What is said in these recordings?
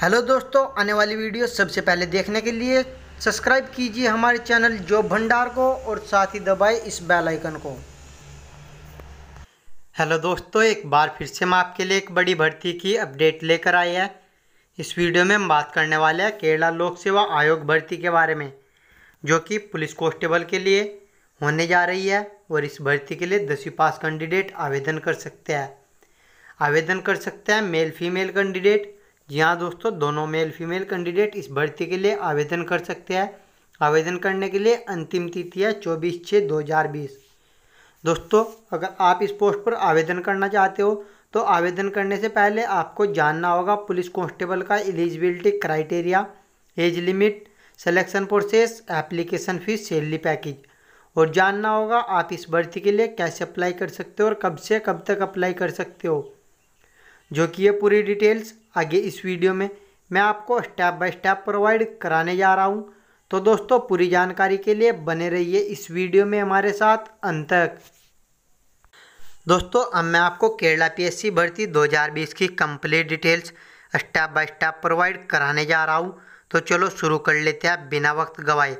Hello दोस्तों, आने वाली वीडियो सबसे पहले देखने के लिए सब्सक्राइब कीजिए हमारे चैनल जॉब भंडार को और साथ ही दबाए इस बेल आइकन को। हेलो दोस्तों, एक बार फिर से हम आपके लिए एक बड़ी भर्ती की अपडेट लेकर आए हैं। इस वीडियो में हम बात करने वाले हैं केरला लोक सेवा आयोग भर्ती के बारे में, जो कि पुलिस कांस्टेबल के लिए होने जा रही है और इस भर्ती के लिए दसवीं पास कैंडिडेट आवेदन कर सकते हैं। आवेदन कर सकते हैं, मेल फीमेल कैंडिडेट जी हाँ दोस्तों दोनों मेल फीमेल कैंडिडेट इस भर्ती के लिए आवेदन कर सकते हैं। आवेदन करने के लिए अंतिम तिथि है चौबीस छः दो हज़ार बीस। दोस्तों, अगर आप इस पोस्ट पर आवेदन करना चाहते हो तो आवेदन करने से पहले आपको जानना होगा पुलिस कांस्टेबल का eligibility criteria, age limit selection process application fee salary package और जानना होगा आप इस भर्ती के लिए कैसे अप्लाई कर सकते हो और कब से कब तक अप्लाई कर सकते हो। जो कि ये पूरी डिटेल्स आगे इस वीडियो में मैं आपको स्टेप बाय स्टेप प्रोवाइड कराने जा रहा हूँ। तो दोस्तों, पूरी जानकारी के लिए बने रहिए इस वीडियो में हमारे साथ अंत तक। दोस्तों, अब मैं आपको केरला पीएससी भर्ती 2020 की complete details step by step provide कराने जा रहा हूँ। तो चलो शुरू कर लेते हैं बिना वक्त गवाए।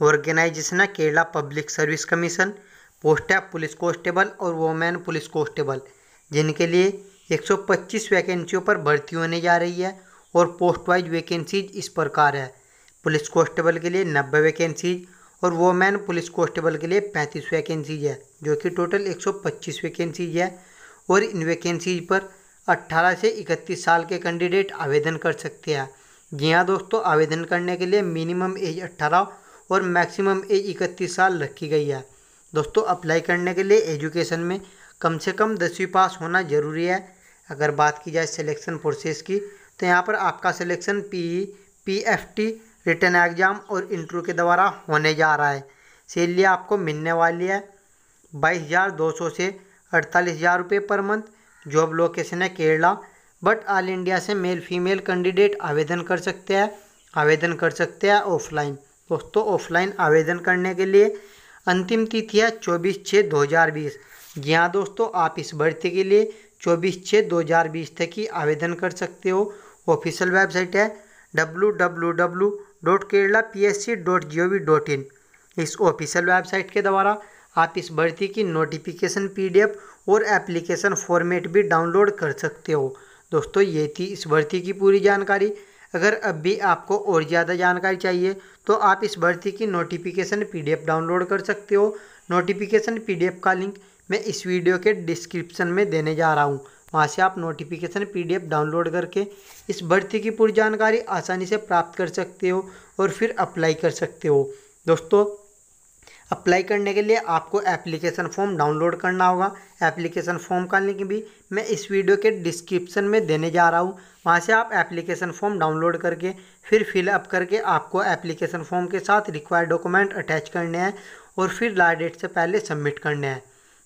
ऑर्गेनाइजेशन है Kerala public service commission post है पुलिस कांस्टेबल और वोमेन पुलिस कांस्टेबल जिनके लिए 125 वैकेंसियों पर भर्ती होने जा रही है और पोस्ट वाइज वैकेंसीज इस प्रकार है। पुलिस कांस्टेबल के लिए 90 वैकेंसीज और वोमेन पुलिस कांस्टेबल के लिए 35 वैकेंसीज है, जो कि टोटल 125 वैकेंसीज है और इन वैकेंसीज पर 18 से 31 साल के कैंडिडेट आवेदन कर सकते हैं। जी हाँ दोस्तों, आवेदन करने के लिए मिनिमम एज 18 और मैक्सिमम एज इकतीस साल रखी गई है। दोस्तों, अप्लाई करने के लिए एजुकेशन में कम से कम दसवीं पास होना ज़रूरी है। अगर बात की जाए सिलेक्शन प्रोसेस की तो यहाँ पर आपका selection P P F T written exam और इंटरव्यू के द्वारा होने जा रहा है। सैलरी आपको मिलने वाली है बाईस हज़ार दो सौ से अड़तालीस हज़ार रुपये पर मंथ जॉब लोकेशन है केरला बट ऑल इंडिया से मेल फीमेल कैंडिडेट आवेदन कर सकते हैं, आवेदन कर सकते हैं ऑफलाइन दोस्तों ऑफलाइन आवेदन करने के लिए अंतिम तिथि है चौबीस छः दो हज़ार बीस। जी हाँ दोस्तों, आप इस भर्ती के लिए चौबीस छः दो हज़ार बीस तक ही आवेदन कर सकते हो। ऑफिशियल वेबसाइट है W W W dot Kerala P S C dot G O V dot in. इस ऑफिशियल वेबसाइट के द्वारा आप इस भर्ती की नोटिफिकेशन पीडीएफ और एप्लीकेशन फॉर्मेट भी डाउनलोड कर सकते हो। दोस्तों, ये थी इस भर्ती की पूरी जानकारी। अगर अब भी आपको और ज़्यादा जानकारी चाहिए तो आप इस भर्ती की नोटिफिकेशन पीडीएफ डाउनलोड कर सकते हो। नोटिफिकेशन पीडीएफ का लिंक मैं इस वीडियो के डिस्क्रिप्शन में देने जा रहा हूँ। वहाँ से आप नोटिफिकेशन पीडीएफ डाउनलोड करके इस भर्ती की पूरी जानकारी आसानी से प्राप्त कर सकते हो और फिर अप्लाई कर सकते हो। दोस्तों अप्लाई करने के लिए आपको एप्लीकेशन फॉर्म डाउनलोड करना होगा। एप्लीकेशन फॉर्म का लिंक भी मैं इस वीडियो के डिस्क्रिप्शन में देने जा रहा हूँ। वहाँ से आप एप्लीकेशन फॉर्म डाउनलोड करके फिर फिलअप करके आपको एप्लीकेशन फॉर्म के साथ रिक्वायर्ड डॉक्यूमेंट अटैच करने हैं और फिर लास्ट डेट से पहले सबमिट करने हैं।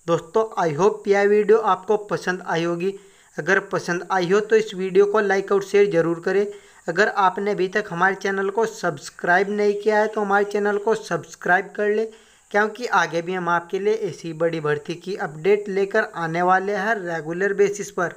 दोस्तों आई होप यह वीडियो आपको पसंद आई होगी। अगर पसंद आई हो तो इस वीडियो को लाइक और शेयर ज़रूर करें। अगर आपने अभी तक हमारे चैनल को सब्सक्राइब नहीं किया है तो हमारे चैनल को सब्सक्राइब कर ले, क्योंकि आगे भी हम आपके लिए ऐसी बड़ी भर्ती की अपडेट लेकर आने वाले हैं रेगुलर बेसिस पर।